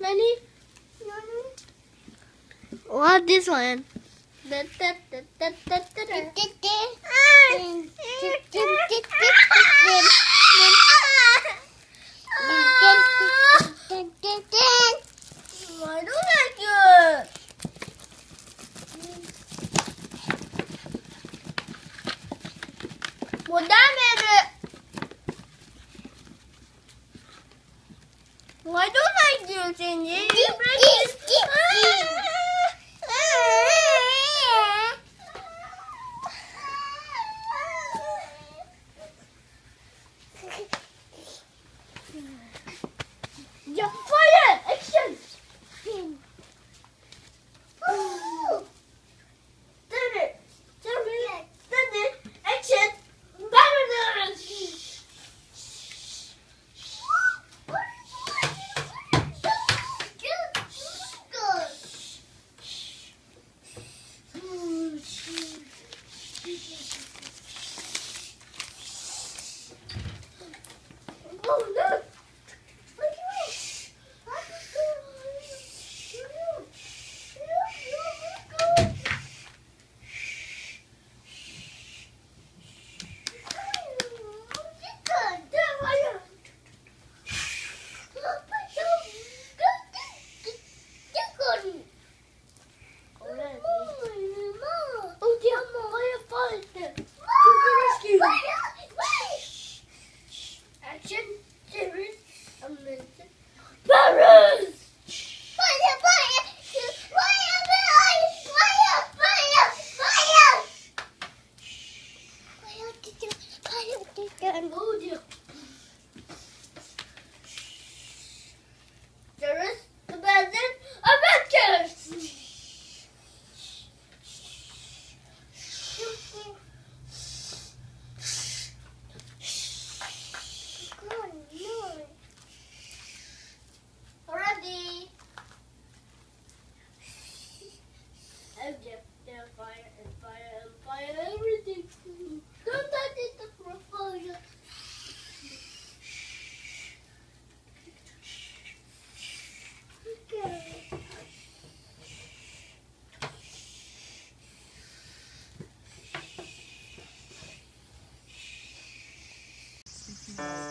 Lenny? What this one? もうダメよっしゃ。I'm going you. Bye.